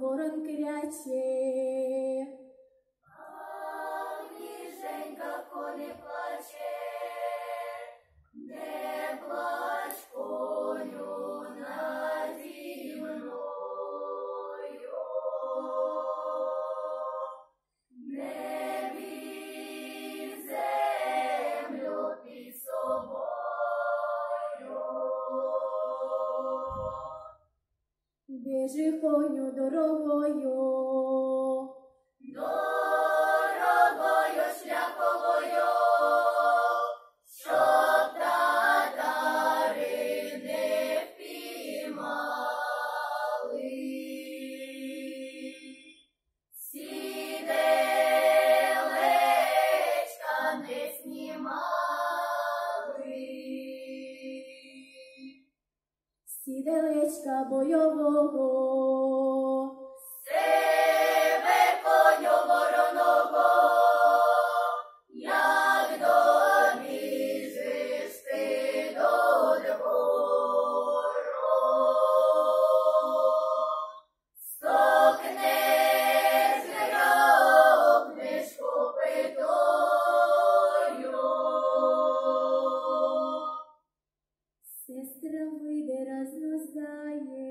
ворон кряче. А, Ніженька коліпа, між їхньою дорогою. сіделечка бойового. вийде, рознозає.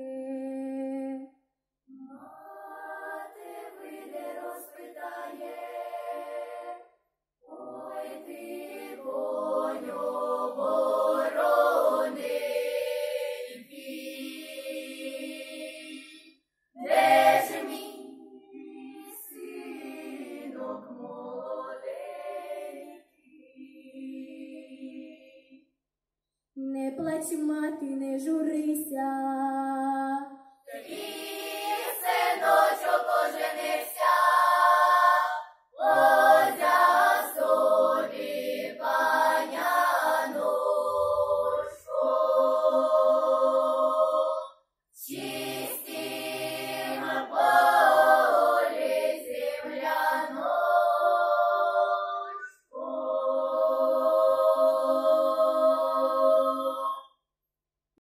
плач, мати, не журися.